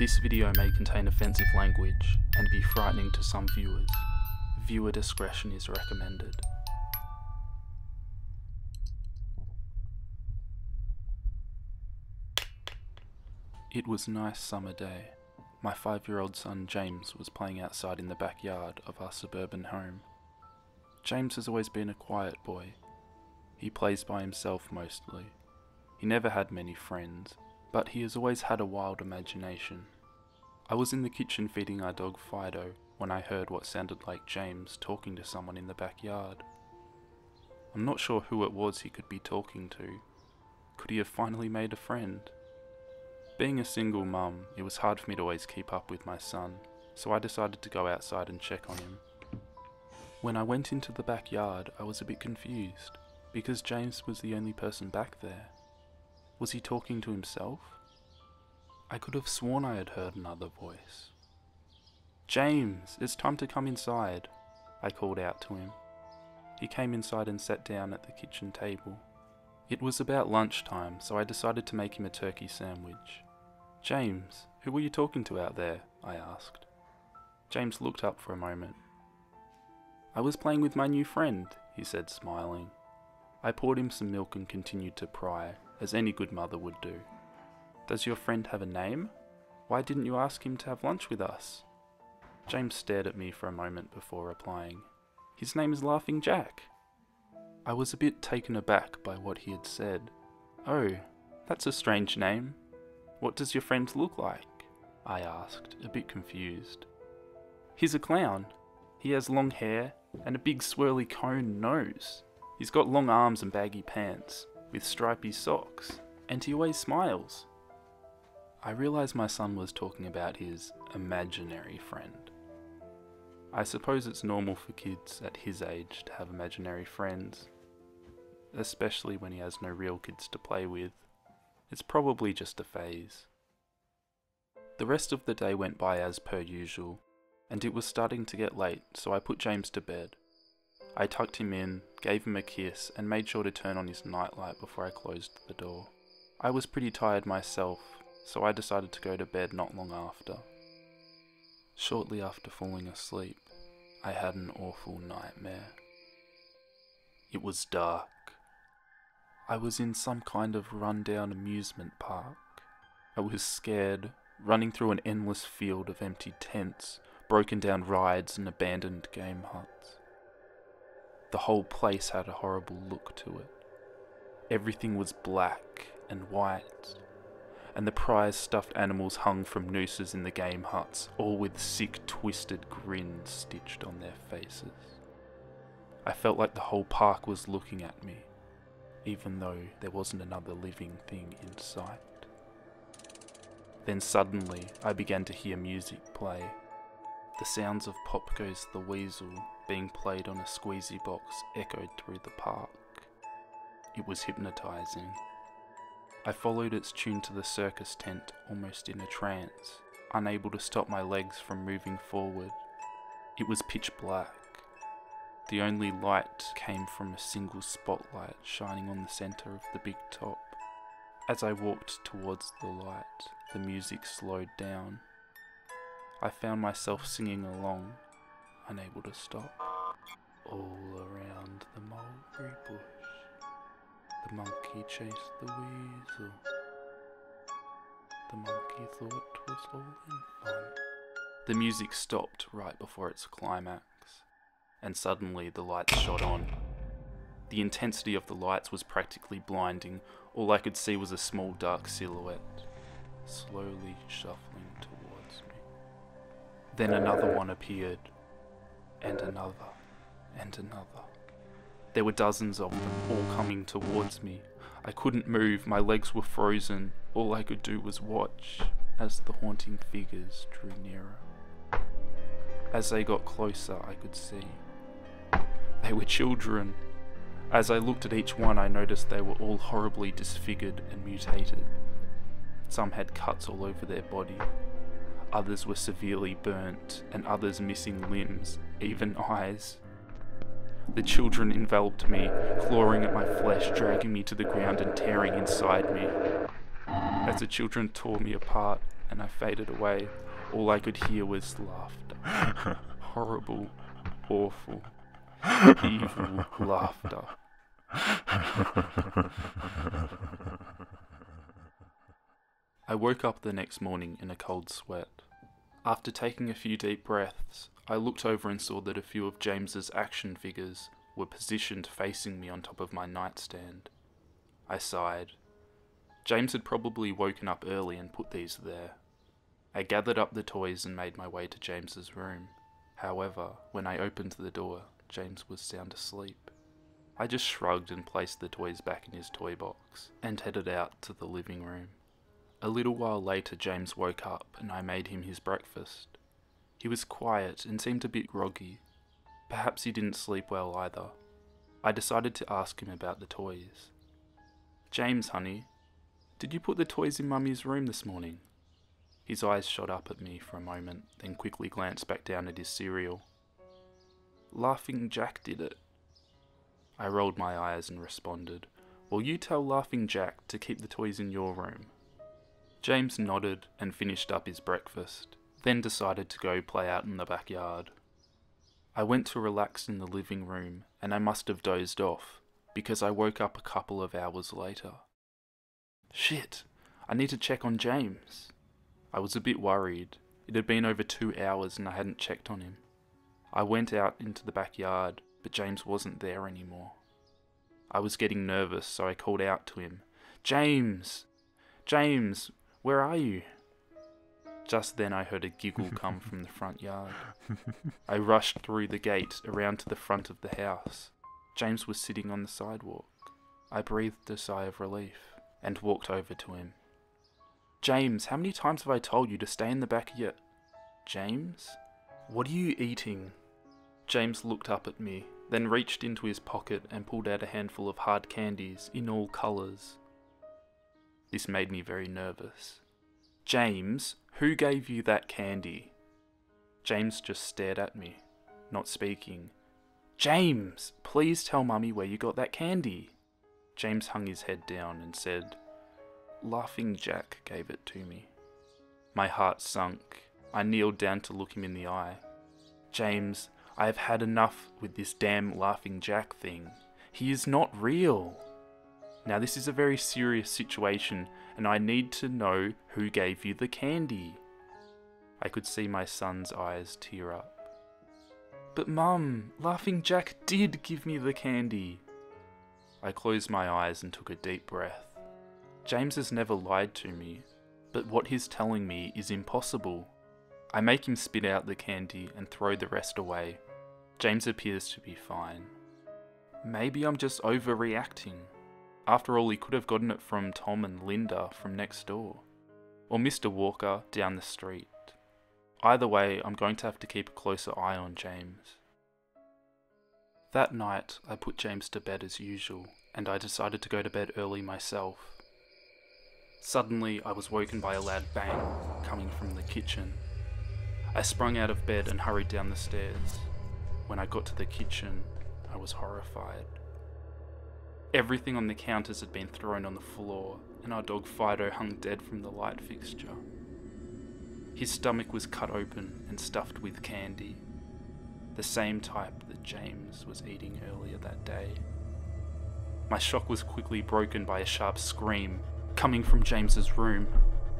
This video may contain offensive language and be frightening to some viewers. Viewer discretion is recommended. It was a nice summer day. My five year old son James was playing outside in the backyard of our suburban home. James has always been a quiet boy. He plays by himself mostly. He never had many friends, but he has always had a wild imagination. I was in the kitchen feeding our dog Fido when I heard what sounded like James talking to someone in the backyard. I'm not sure who it was he could be talking to. Could he have finally made a friend? Being a single mum, it was hard for me to always keep up with my son, so I decided to go outside and check on him. When I went into the backyard, I was a bit confused, because James was the only person back there. Was he talking to himself? I could have sworn I had heard another voice. James, it's time to come inside, I called out to him. He came inside and sat down at the kitchen table. It was about lunchtime, so I decided to make him a turkey sandwich. James, who were you talking to out there? I asked. James looked up for a moment. I was playing with my new friend, he said, smiling. I poured him some milk and continued to pry, as any good mother would do. Does your friend have a name? Why didn't you ask him to have lunch with us? James stared at me for a moment before replying. His name is Laughing Jack. I was a bit taken aback by what he had said. Oh, that's a strange name. What does your friend look like? I asked, a bit confused. He's a clown. He has long hair and a big swirly cone nose. He's got long arms and baggy pants, with stripy socks, and he always smiles. I realised my son was talking about his imaginary friend. I suppose it's normal for kids at his age to have imaginary friends, especially when he has no real kids to play with. It's probably just a phase. The rest of the day went by as per usual, and it was starting to get late, so I put James to bed. I tucked him in, gave him a kiss, and made sure to turn on his nightlight before I closed the door. I was pretty tired myself, so I decided to go to bed not long after. Shortly after falling asleep, I had an awful nightmare. It was dark. I was in some kind of rundown amusement park. I was scared, running through an endless field of empty tents, broken down rides, and abandoned game huts. The whole place had a horrible look to it. Everything was black and white, and the prize stuffed animals hung from nooses in the game huts, all with sick, twisted grins stitched on their faces. I felt like the whole park was looking at me, even though there wasn't another living thing in sight. Then suddenly, I began to hear music play. The sounds of Pop Goes the Weasel being played on a squeezy box echoed through the park. It was hypnotizing. I followed its tune to the circus tent almost in a trance, unable to stop my legs from moving forward. It was pitch black. The only light came from a single spotlight shining on the center of the big top. As I walked towards the light, the music slowed down. I found myself singing along, unable to stop. All around the mulberry bush, the monkey chased the weasel. The monkey all in fun. The music stopped right before its climax, and suddenly the lights shot on. The intensity of the lights was practically blinding. All I could see was a small dark silhouette, slowly shuffling towards me. Then another one appeared, and another, and another. There were dozens of them, all coming towards me. I couldn't move, my legs were frozen. All I could do was watch as the haunting figures drew nearer. As they got closer, I could see. They were children. As I looked at each one, I noticed they were all horribly disfigured and mutated. Some had cuts all over their body. Others were severely burnt, and others missing limbs, even eyes. The children enveloped me, clawing at my flesh, dragging me to the ground and tearing inside me. As the children tore me apart, and I faded away. All I could hear was laughter. Horrible, awful, evil laughter. I woke up the next morning in a cold sweat. After taking a few deep breaths, I looked over and saw that a few of James's action figures were positioned facing me on top of my nightstand. I sighed. James had probably woken up early and put these there. I gathered up the toys and made my way to James's room. However, when I opened the door, James was sound asleep. I just shrugged and placed the toys back in his toy box and headed out to the living room. A little while later, James woke up and I made him his breakfast. He was quiet and seemed a bit groggy. Perhaps he didn't sleep well either. I decided to ask him about the toys. James, honey, did you put the toys in Mummy's room this morning? His eyes shot up at me for a moment, then quickly glanced back down at his cereal. Laughing Jack did it. I rolled my eyes and responded, Will you tell Laughing Jack to keep the toys in your room? James nodded and finished up his breakfast, then decided to go play out in the backyard. I went to relax in the living room and I must have dozed off because I woke up a couple of hours later. Shit, I need to check on James. I was a bit worried. It had been over two hours and I hadn't checked on him. I went out into the backyard, but James wasn't there anymore. I was getting nervous, so I called out to him, James! James, where are you? Just then I heard a giggle come from the front yard. I rushed through the gate around to the front of the house. James was sitting on the sidewalk. I breathed a sigh of relief and walked over to him. James, how many times have I told you to stay in the back of your. James? What are you eating? James looked up at me, then reached into his pocket and pulled out a handful of hard candies in all colours. This made me very nervous. James, who gave you that candy? James just stared at me, not speaking. James, please tell Mummy where you got that candy. James hung his head down and said, Laughing Jack gave it to me. My heart sunk. I kneeled down to look him in the eye. James, I have had enough with this damn Laughing Jack thing. He is not real. Now, this is a very serious situation, and I need to know who gave you the candy. I could see my son's eyes tear up. But, Mum, Laughing Jack did give me the candy. I closed my eyes and took a deep breath. James has never lied to me, but what he's telling me is impossible. I make him spit out the candy and throw the rest away. James appears to be fine. Maybe I'm just overreacting. After all, he could have gotten it from Tom and Linda from next door, or Mr. Walker down the street. Either way, I'm going to have to keep a closer eye on James. That night, I put James to bed as usual, and I decided to go to bed early myself. Suddenly, I was woken by a loud bang coming from the kitchen. I sprung out of bed and hurried down the stairs. When I got to the kitchen, I was horrified. Everything on the counters had been thrown on the floor, and our dog Fido hung dead from the light fixture. His stomach was cut open and stuffed with candy, the same type that James was eating earlier that day. My shock was quickly broken by a sharp scream coming from James's room,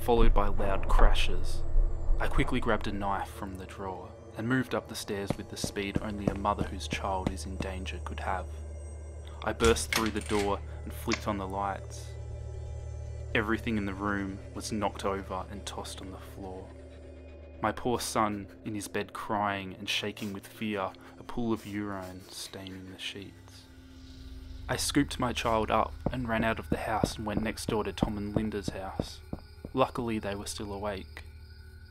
followed by loud crashes. I quickly grabbed a knife from the drawer and moved up the stairs with the speed only a mother whose child is in danger could have. I burst through the door and flicked on the lights. Everything in the room was knocked over and tossed on the floor. My poor son in his bed crying and shaking with fear, a pool of urine staining the sheets. I scooped my child up and ran out of the house and went next door to Tom and Linda's house. Luckily, they were still awake.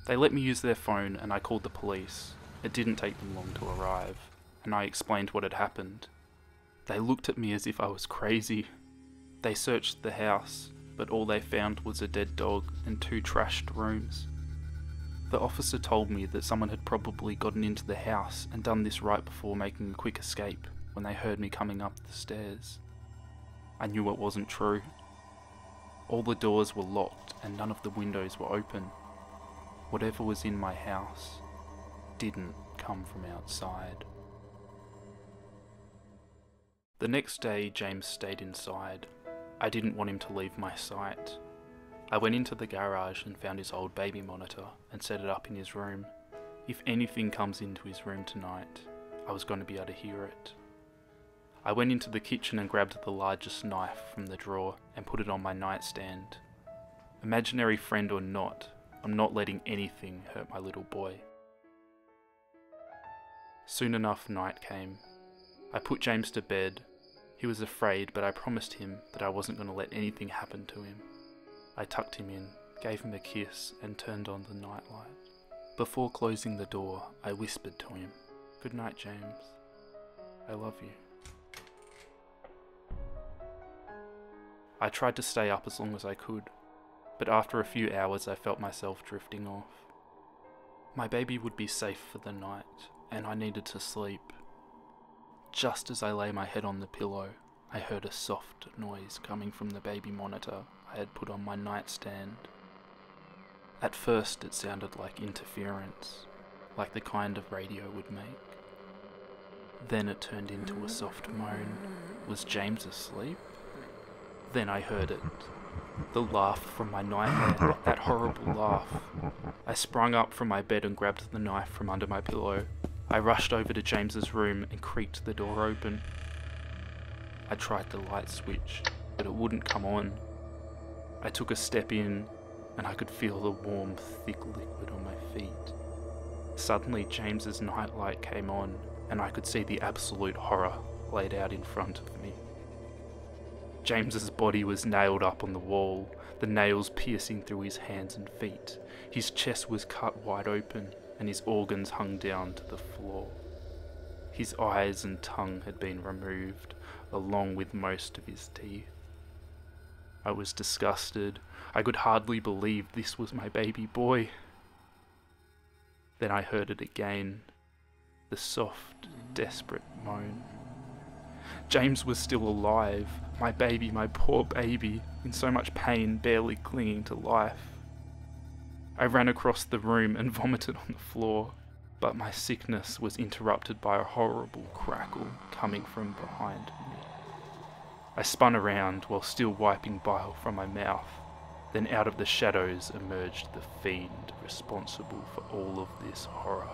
They let me use their phone and I called the police. It didn't take them long to arrive, and I explained what had happened. They looked at me as if I was crazy. They searched the house, but all they found was a dead dog and two trashed rooms. The officer told me that someone had probably gotten into the house and done this right before making a quick escape when they heard me coming up the stairs. I knew it wasn't true. All the doors were locked and none of the windows were open. whatever was in my house didn't come from outside. The next day, James stayed inside. I didn't want him to leave my sight. I went into the garage and found his old baby monitor and set it up in his room. If anything comes into his room tonight, I was going to be able to hear it. I went into the kitchen and grabbed the largest knife from the drawer and put it on my nightstand. Imaginary friend or not, I'm not letting anything hurt my little boy. Soon enough, night came. I put James to bed. He was afraid, but I promised him that I wasn't going to let anything happen to him. I tucked him in, gave him a kiss, and turned on the nightlight. Before closing the door, I whispered to him, Good night, James. I love you. I tried to stay up as long as I could, but after a few hours I felt myself drifting off. My baby would be safe for the night, and I needed to sleep. Just as I lay my head on the pillow, I heard a soft noise coming from the baby monitor I had put on my nightstand. At first, it sounded like interference, like the kind of radio would make. Then it turned into a soft moan. Was James asleep? Then I heard it. The laugh from my nightmare, that horrible laugh. I sprung up from my bed and grabbed the knife from under my pillow. I rushed over to James's room and creaked the door open. I tried the light switch, but it wouldn't come on. I took a step in, and I could feel the warm, thick liquid on my feet. Suddenly, James's nightlight came on, and I could see the absolute horror laid out in front of me. James's body was nailed up on the wall, the nails piercing through his hands and feet. His chest was cut wide open, and his organs hung down to the floor. His eyes and tongue had been removed, along with most of his teeth. I was disgusted. I could hardly believe this was my baby boy. Then I heard it again the soft, desperate moan. James was still alive, my baby, my poor baby, in so much pain, barely clinging to life. I ran across the room and vomited on the floor, but my sickness was interrupted by a horrible crackle coming from behind me. I spun around while still wiping bile from my mouth. Then out of the shadows emerged the fiend responsible for all of this horror.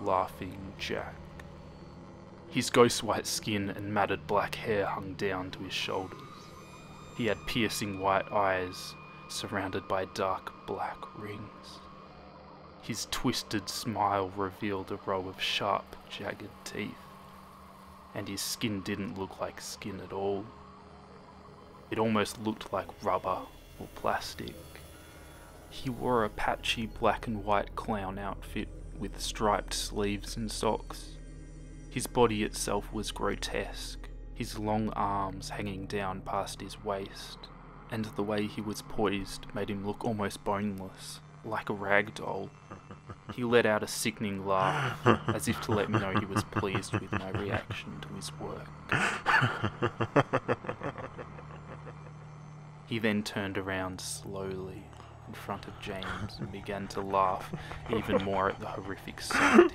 Laughing Jack. His ghost white skin and matted black hair hung down to his shoulders. He had piercing white eyes surrounded by dark black rings. His twisted smile revealed a row of sharp, jagged teeth, and his skin didn't look like skin at all. It almost looked like rubber or plastic. He wore a patchy black and white clown outfit with striped sleeves and socks. His body itself was grotesque, his long arms hanging down past his waist, and the way he was poised made him look almost boneless, like a rag doll. He let out a sickening laugh, as if to let me know he was pleased with my reaction to his work. He then turned around slowly in front of James and began to laugh even more at the horrific sight.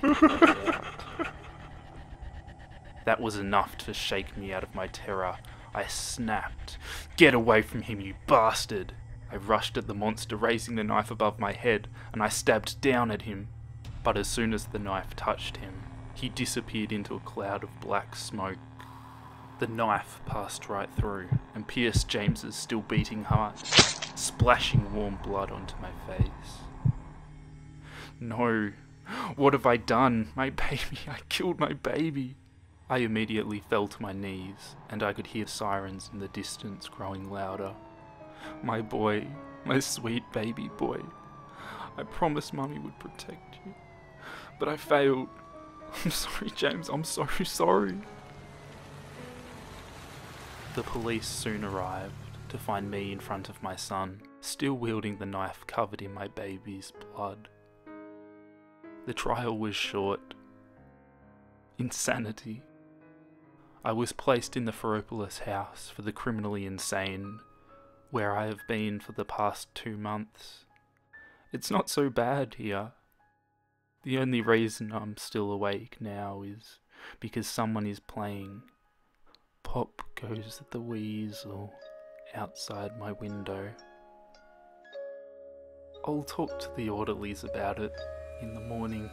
That was enough to shake me out of my terror. I snapped. Get away from him, you bastard! I rushed at the monster, raising the knife above my head, and I stabbed down at him. But as soon as the knife touched him, he disappeared into a cloud of black smoke. The knife passed right through and pierced James's still beating heart, splashing warm blood onto my face. No, what have I done? My baby, I killed my baby. I immediately fell to my knees, and I could hear sirens in the distance growing louder. My boy, my sweet baby boy. I promised Mummy would protect you, but I failed. I'm sorry, James, I'm so sorry. The police soon arrived to find me in front of my son, still wielding the knife covered in my baby's blood. The trial was short. Insanity. I was placed in the Pheropolis house for the criminally insane, where I have been for the past two months. It's not so bad here. The only reason I'm still awake now is because someone is playing Pop Goes the Weasel outside my window. I'll talk to the orderlies about it in the morning.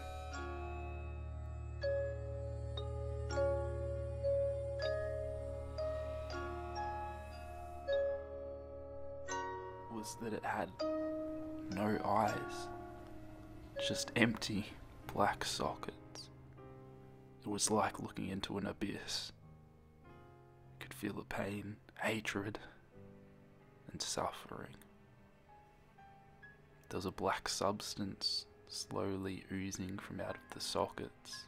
That it had no eyes, just empty black sockets. It was like looking into an abyss. I could feel the pain, hatred, and suffering. There was a black substance slowly oozing from out of the sockets.